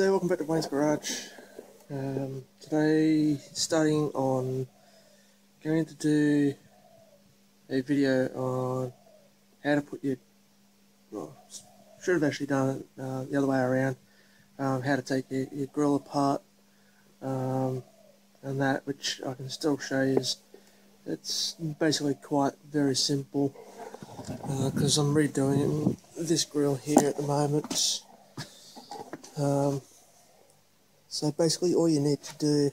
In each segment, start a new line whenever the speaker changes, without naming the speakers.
there, welcome back to Wayne's Garage. Um, today, starting on going to do a video on how to put your, well, should have actually done it uh, the other way around, um, how to take your, your grill apart, um, and that, which I can still show you is, it's basically quite very simple, because uh, I'm redoing this grill here at the moment. Um, so basically all you need to do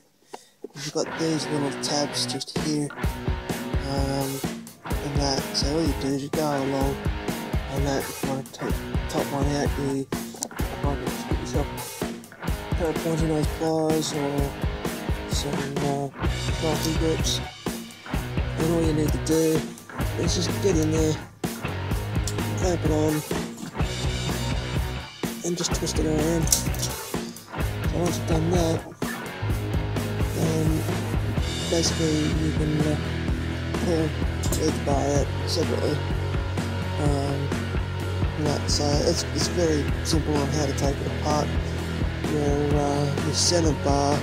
is you've got these little tabs just here um, and that. So all you do is you go along and that if you want to take top one out you might just get yourself a pair of pointy nose pliers or some uh, coffee grips and all you need to do is just get in there, clamp it on and just twist it around. Once you've done that, then basically you can uh, pull it bar out separately. Um, so it's, it's very simple on how to take it apart. Your, uh, your center bar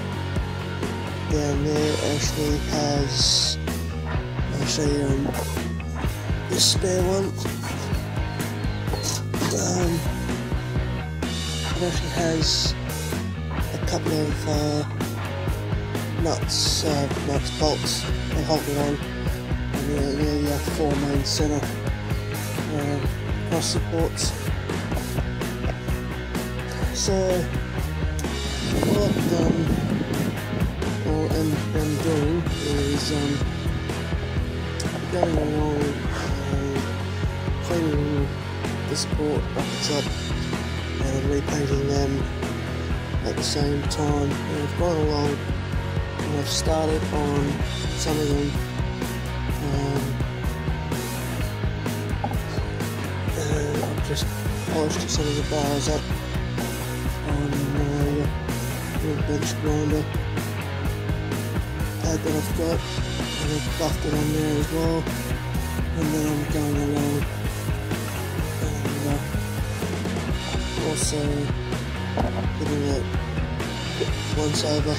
down there actually has, I'll show you um, the spare one. Um, it actually has couple of uh, nuts, uh, nuts, bolts that hold it on, and the, the uh, four main center uh, cross supports. So what um, I'm, I'm doing is um, going along and cleaning the support buckets up and repainting them at the same time. And I've gone along and I've started on some of them. Um, and I've just polished some of the bars up on uh, my little bench grinder pad that I've got and I've buffed it on there as well and then I'm going along And uh, also it once over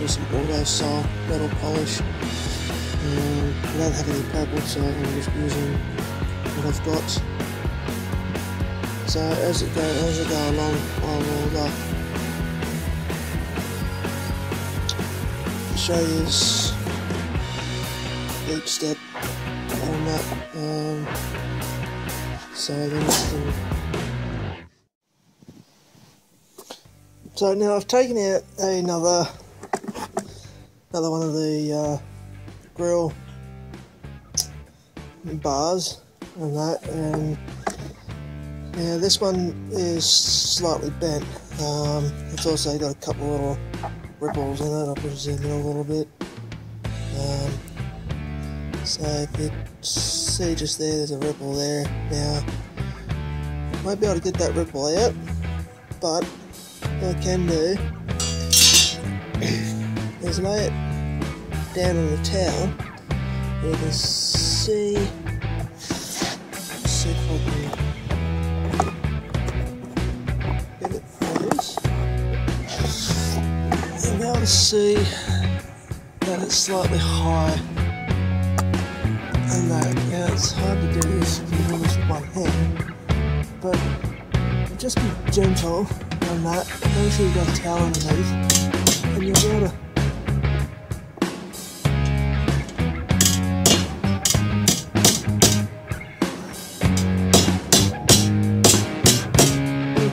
with some Autosol metal polish. Um, I don't have any purple so I'm just using what I've got. So as it go as I go along I will uh, show you each step on that. Um, so then you can So now I've taken out another another one of the uh, grill bars and that and yeah this one is slightly bent. Um, it's also got a couple little ripples in it. I'll put zoom in a little bit. Um, so if you see just there there's a ripple there. Now I might be able to get that ripple out but I can do is lay it down on the towel. And you can see see if I can get it focused you'll be able to see that it's slightly high. And that yeah it's hard to do this if you do this with one hand. But just be gentle on that. Make sure you've got a towel underneath, and be able to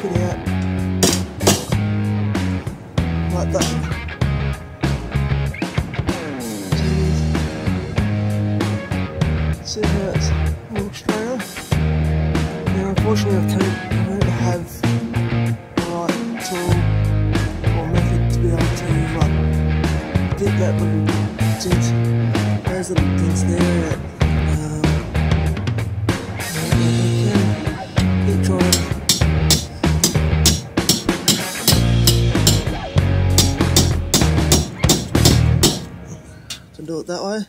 it out like that. See how it's all straight off? Now unfortunately I can't, that little those little dents there. To do it that way,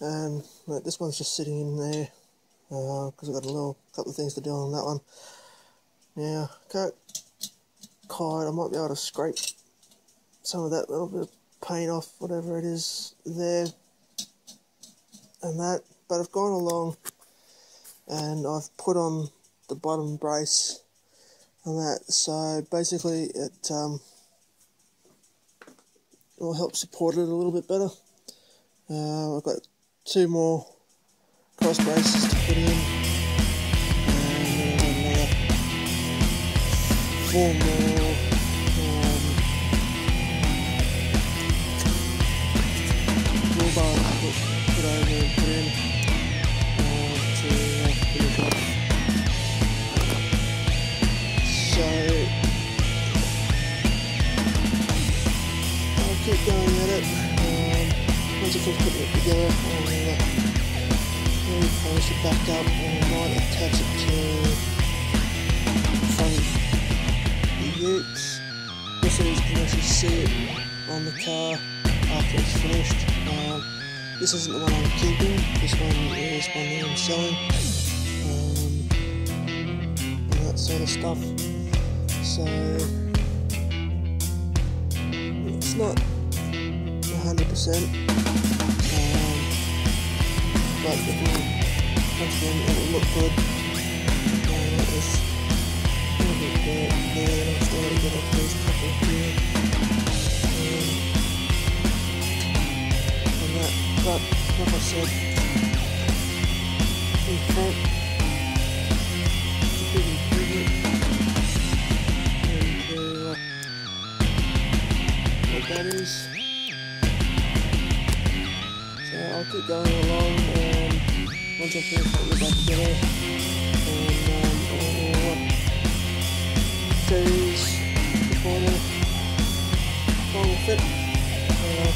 and like, this one's just sitting in there because uh, I've got a little couple of things to do on that one. Now, can't quite, I might be able to scrape some of that little bit of paint off, whatever it is there, and that, but I've gone along and I've put on the bottom brace on that, so basically it um, will help support it a little bit better. Uh, I've got two more cross braces to put in. Four more um, wheel bar to put, put over and put in Um, finish putting it together, I'll uh, polish it back up and might attach it to of the utes just so you can actually see it on the car after it's finished. Um, this isn't the one I'm keeping, this one is one that I'm selling um, and that sort of stuff. So it's not 100% but again, it will look good. And it was a bit there, there, and already got a these couple here. Um, and that, but like I said, in front. And uh, that is. So I'll keep going along um, I'll choose the fit and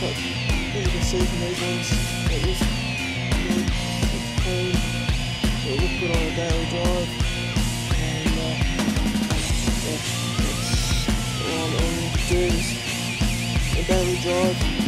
but as you. can see from these ones it was it's clean it looked good on a daily drive and uh, yeah it's I'm doing is a daily drive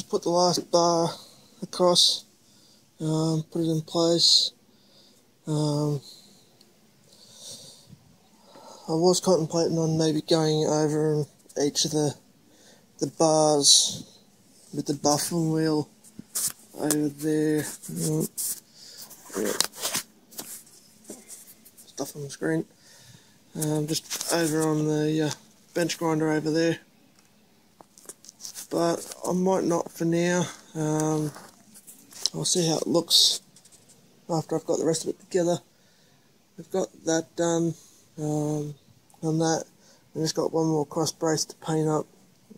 just put the last bar across, um, put it in place. Um, I was contemplating on maybe going over each of the the bars with the buffer wheel over there. Um, yeah. Stuff on the screen. Um, just over on the uh, bench grinder over there but I might not for now. Um, I'll see how it looks after I've got the rest of it together. I've got that done um, on that. I just got one more cross brace to paint up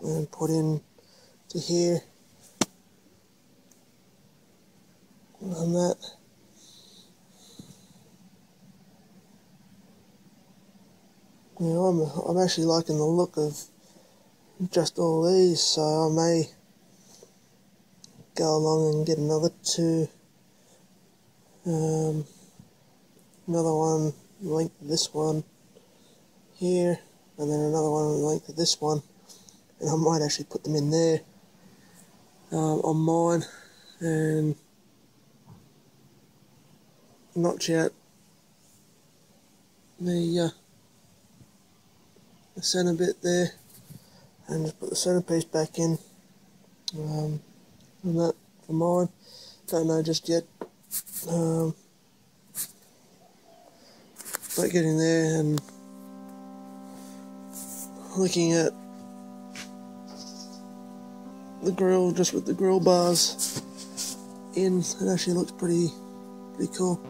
and put in to here. On that. You I'm, I'm actually liking the look of just all these, so I may go along and get another two. Um, another one linked to this one here, and then another one linked to this one, and I might actually put them in there um, on mine and notch out the, uh, the center bit there and just put the centerpiece back in um, and that for mine. Don't know just yet um, but getting there and looking at the grill just with the grill bars in it actually looks pretty pretty cool.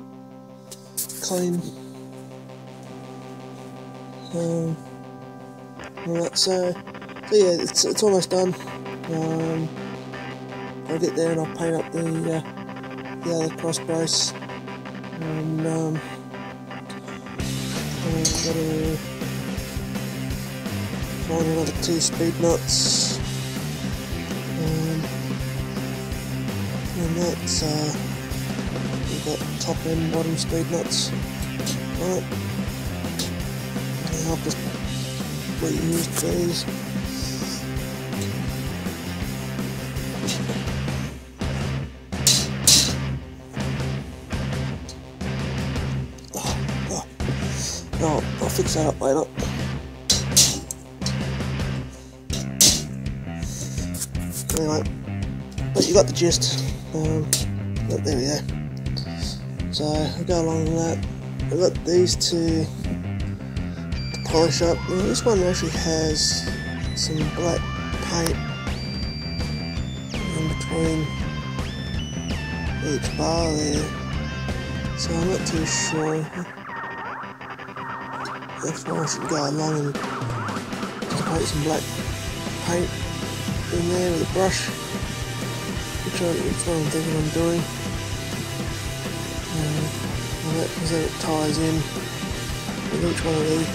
Clean. Um, all that so so yeah, it's, it's almost done. Um, I'll get there and I'll paint up the uh, the other cross brace and um, I've got to find another two speed nuts. Um, and that's uh, we've got top and bottom speed nuts. Right I'll just reuse these I'll fix that up. Anyway, but you got the gist. Um, there we go. So I go along with that. I've got these two to polish up. Now, this one actually has some black paint in between each bar there. So I'm not too sure if I should go along and just paint some black paint in there with a brush which, I, which one I'm thinking I'm doing. And that, because then it ties in with each one of these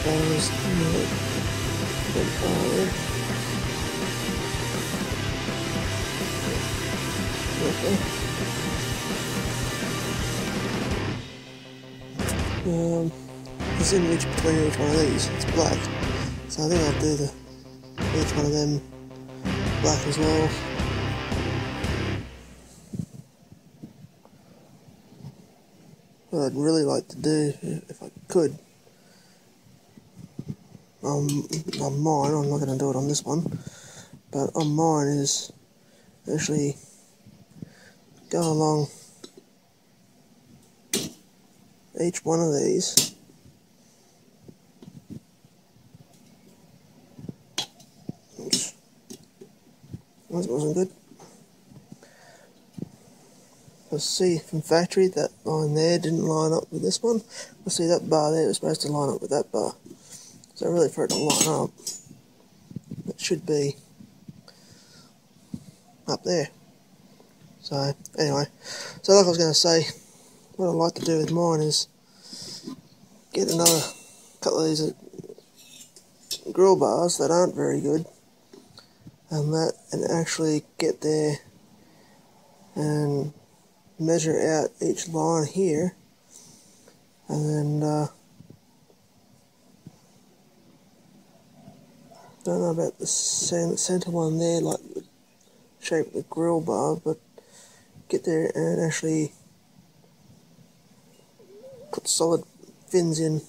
that bar there. Okay. Um, it's in each between each one of these. It's black. So I think I'll do the each one of them black as well. What I'd really like to do, if I could, um, on mine, I'm not going to do it on this one, but on mine is actually go along each one of these That wasn't good. I see from factory that line there didn't line up with this one. I see that bar there was supposed to line up with that bar. So really for it to line up, it should be up there. So anyway, so like I was going to say, what I'd like to do with mine is get another couple of these uh, grill bars that aren't very good and that and actually get there and measure out each line here. And then uh, don't know about the center one there like the shape of the grill bar but get there and actually put solid fins in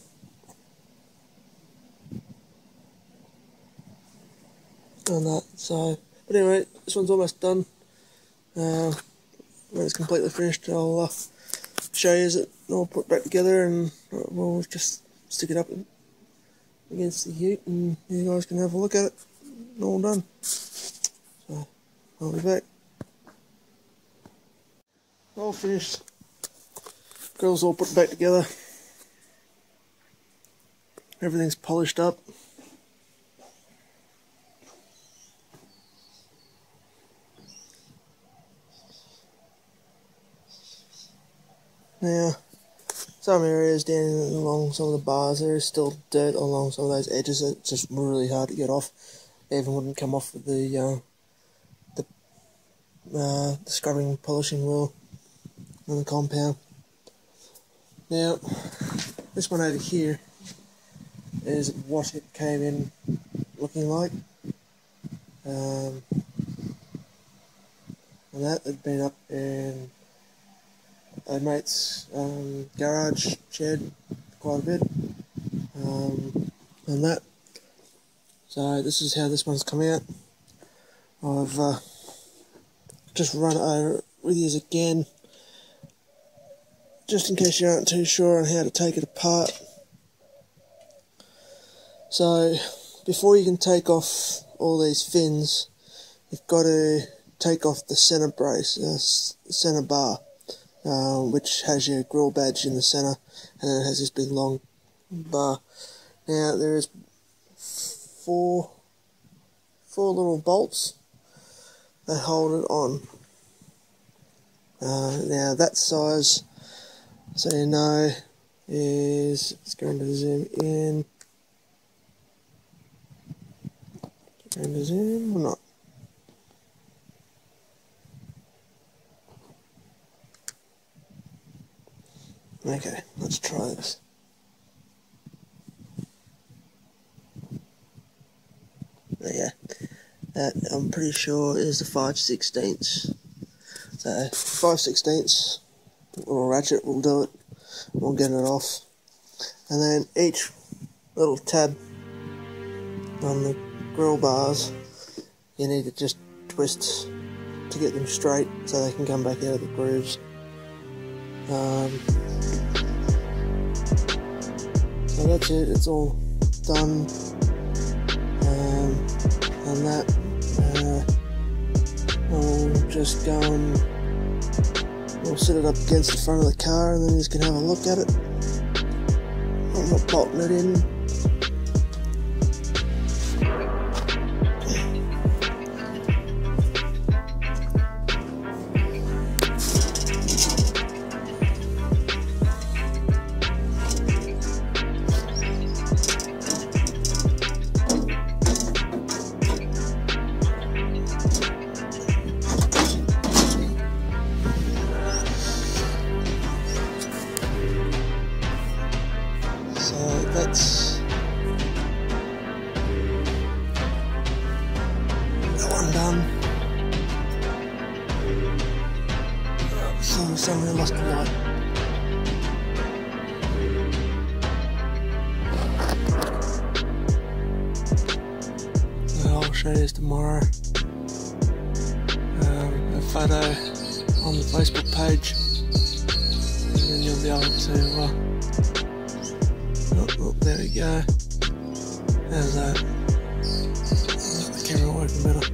on that. So, but anyway, this one's almost done. Uh, when it's completely finished, I'll uh, show you it all put back together, and we'll just stick it up against the ute, and you guys can have a look at it. All done. So, I'll be back. All finished. Girls all put back together. Everything's polished up. Now, some areas down along some of the bars, there is still dirt along some of those edges. It's just really hard to get off. Even wouldn't come off with the uh, the, uh, the scrubbing polishing wheel on the compound. Now, this one over here is what it came in looking like. Um, and that had been up in a mate's um, garage shed quite a bit. Um, and that. So this is how this one's come out. I've uh, just run it over with you again, just in case you aren't too sure on how to take it apart. So before you can take off all these fins, you've got to take off the center brace, uh, center bar. Um, which has your grill badge in the center, and then it has this big long bar. Now there is four four little bolts that hold it on. Uh, now that size, so you know, is it's going to zoom in. Going to zoom or not? Okay, let's try this. Yeah, That I'm pretty sure is the 5 16ths. So 5 16ths, little ratchet will do it. We'll get it off. And then each little tab on the grill bars, you need to just twist to get them straight so they can come back out of the grooves. Um, so that's it, it's all done. Um, and that, uh, I'll just go and we'll set it up against the front of the car and then you can have a look at it. I'm not bolting it in This tomorrow. Um, a photo on the Facebook page, and then you'll be able to. Uh, Oh, there we go. How's that? The camera working better.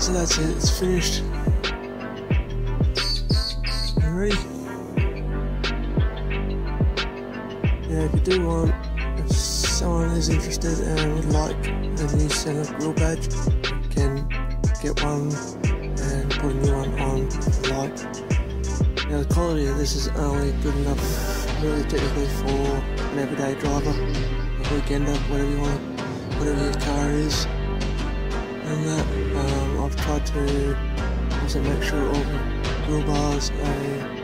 So that's it, it's finished. Ready? Yeah, if you do want, someone is interested and would like a new Center grill badge, can get one and put a new one on like. Now the quality of this is only good enough really technically for an everyday driver, a weekender, whatever you want, whatever your car is. And that um, I've tried to also make sure all the grill bars are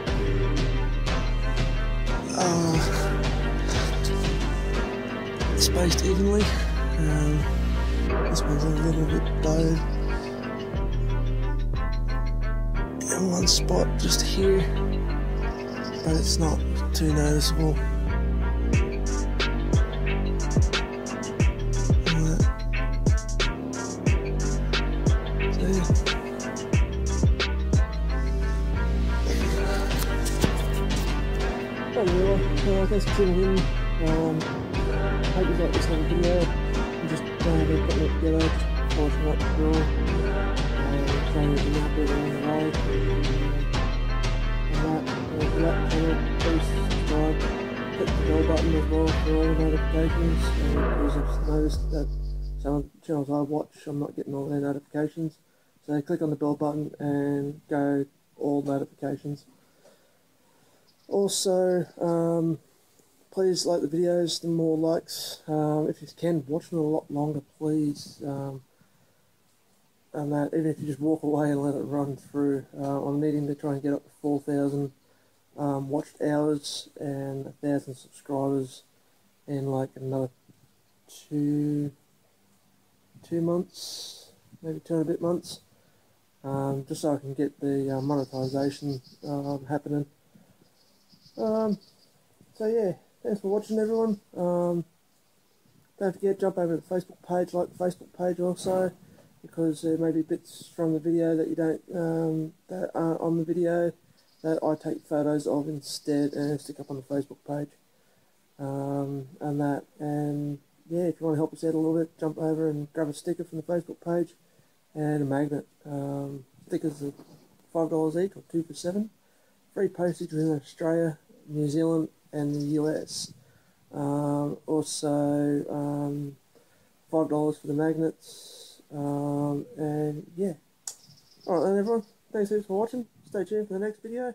uh, spaced evenly. Um, this one's a little bit bowed in one spot just here, but it's not too noticeable. Anyway, uh, thanks for tuning in. Um, hope you liked this little video. I'm just uh, putting it together, just polishing up the grill, uh, trying a little bit along the way. And that, uh, for that channel, please subscribe, click the bell button as well for all the notifications. Because I've noticed that some the channels I watch I'm not getting all their notifications. So click on the bell button and go all notifications. Also um, please like the videos the more likes. Um, if you can watch them a lot longer please. Um, and that even if you just walk away and let it run through uh, I'm needing to try and get up to 4,000 um, watched hours and a thousand subscribers in like another two two months, maybe two and a bit months, um, just so I can get the uh, monetization um, happening. Um, so yeah, thanks for watching everyone. Um, don't forget, jump over to the Facebook page, like the Facebook page also, because there may be bits from the video that you don't, um, that aren't on the video that I take photos of instead and stick up on the Facebook page. Um, and that, and yeah, if you want to help us out a little bit, jump over and grab a sticker from the Facebook page and a magnet. Um, stickers are five dollars each or two for seven. Free postage within Australia, New Zealand, and the US. Um, also, um, five dollars for the magnets, Um, and yeah. Alright then everyone, thanks for watching. Stay tuned for the next video.